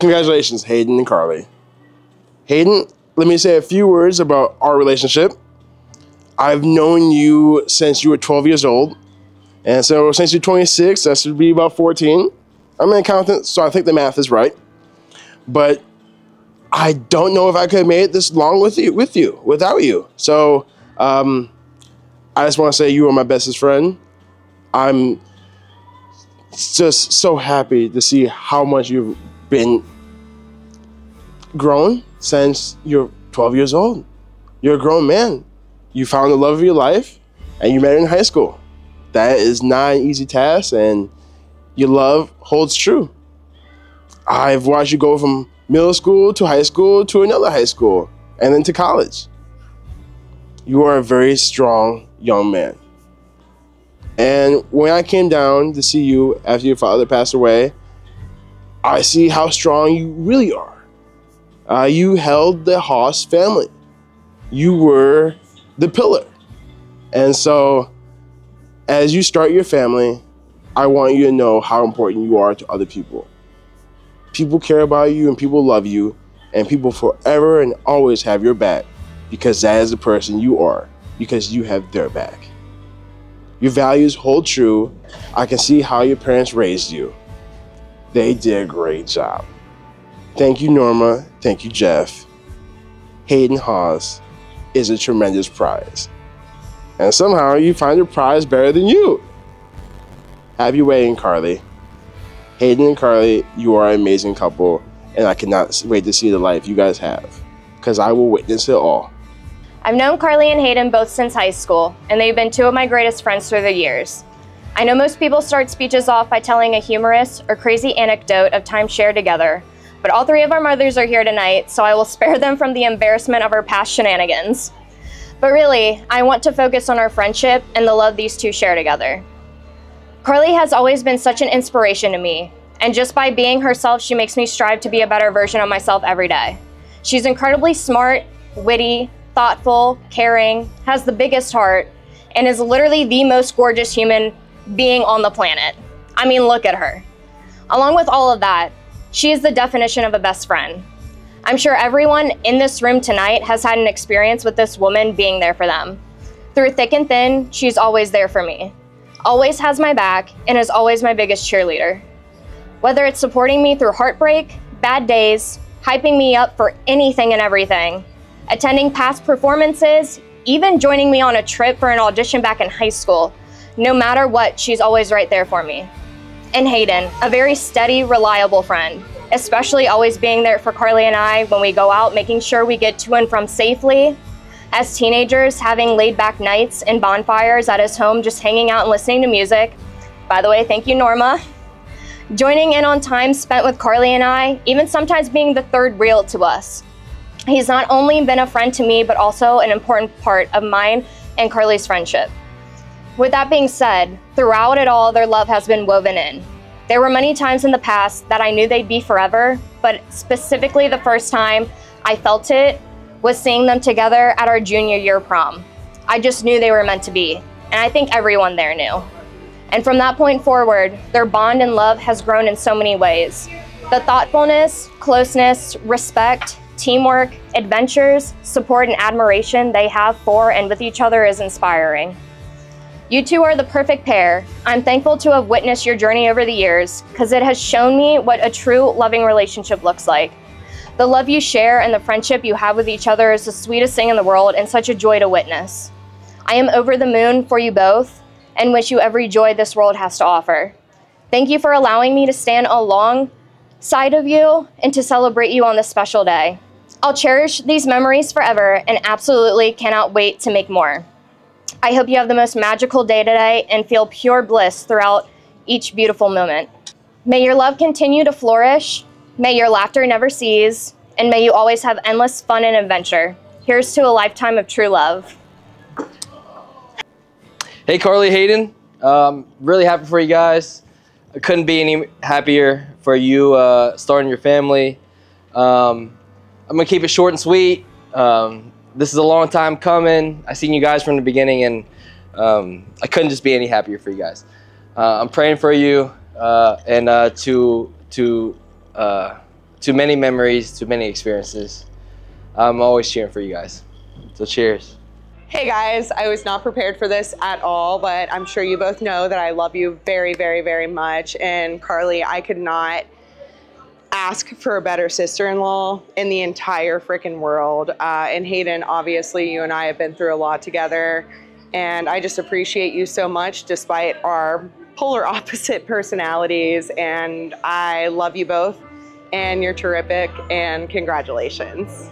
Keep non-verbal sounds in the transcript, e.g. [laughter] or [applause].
congratulations, Hayden and Carly. Hayden, let me say a few words about our relationship. I've known you since you were 12 years old. And so since you're 26, that should be about 14. I'm an accountant, so I think the math is right. But I don't know if I could have made it this long with you, with you, without you. So um, I just want to say you are my bestest friend. I'm just so happy to see how much you've been grown since you're 12 years old. You're a grown man. You found the love of your life and you met in high school. That is not an easy task, and your love holds true. I've watched you go from middle school to high school to another high school and then to college. You are a very strong young man. And when I came down to see you after your father passed away, I see how strong you really are. Uh, you held the Haas family. You were the pillar. And so, as you start your family, I want you to know how important you are to other people. People care about you and people love you, and people forever and always have your back because that is the person you are, because you have their back. Your values hold true. I can see how your parents raised you. They did a great job. Thank you, Norma. Thank you, Jeff. Hayden Haas is a tremendous prize. And somehow you find your prize better than you. Have Happy wedding, Carly. Hayden and Carly, you are an amazing couple, and I cannot wait to see the life you guys have, because I will witness it all. I've known Carly and Hayden both since high school, and they've been two of my greatest friends through the years. I know most people start speeches off by telling a humorous or crazy anecdote of time shared together, but all three of our mothers are here tonight, so I will spare them from the embarrassment of our past shenanigans. But really, I want to focus on our friendship and the love these two share together. Carly has always been such an inspiration to me, and just by being herself, she makes me strive to be a better version of myself every day. She's incredibly smart, witty, thoughtful, caring, has the biggest heart, and is literally the most gorgeous human being on the planet. I mean, look at her. Along with all of that, she is the definition of a best friend. I'm sure everyone in this room tonight has had an experience with this woman being there for them. Through thick and thin, she's always there for me, always has my back, and is always my biggest cheerleader. Whether it's supporting me through heartbreak, bad days, hyping me up for anything and everything, attending past performances, even joining me on a trip for an audition back in high school. No matter what, she's always right there for me. And Hayden, a very steady, reliable friend, especially always being there for Carly and I when we go out, making sure we get to and from safely. As teenagers, having laid back nights and bonfires at his home, just hanging out and listening to music. By the way, thank you, Norma. Joining in on time spent with Carly and I, even sometimes being the third reel to us. He's not only been a friend to me, but also an important part of mine and Carly's friendship. With that being said, throughout it all, their love has been woven in. There were many times in the past that I knew they'd be forever, but specifically the first time I felt it was seeing them together at our junior year prom. I just knew they were meant to be, and I think everyone there knew. And from that point forward, their bond and love has grown in so many ways. The thoughtfulness, closeness, respect, teamwork, adventures, support, and admiration they have for and with each other is inspiring. You two are the perfect pair. I'm thankful to have witnessed your journey over the years because it has shown me what a true loving relationship looks like. The love you share and the friendship you have with each other is the sweetest thing in the world and such a joy to witness. I am over the moon for you both and wish you every joy this world has to offer. Thank you for allowing me to stand alongside of you and to celebrate you on this special day. I'll cherish these memories forever and absolutely cannot wait to make more. I hope you have the most magical day today and feel pure bliss throughout each beautiful moment. May your love continue to flourish, may your laughter never cease, and may you always have endless fun and adventure. Here's to a lifetime of true love. Hey, Carly Hayden. Um, really happy for you guys. I couldn't be any happier for you uh, starting your family. Um, I'm gonna keep it short and sweet. Um, this is a long time coming. I seen you guys from the beginning, and um, I couldn't just be any happier for you guys. Uh, I'm praying for you, uh, and uh, to to uh, to many memories, to many experiences. I'm always cheering for you guys. So cheers. Hey guys, I was not prepared for this at all, but I'm sure you both know that I love you very, very, very much. And Carly, I could not ask for a better sister-in-law in the entire freaking world. Uh, and Hayden, obviously, you and I have been through a lot together, and I just appreciate you so much, despite our polar [laughs] opposite personalities. And I love you both, and you're terrific. And congratulations.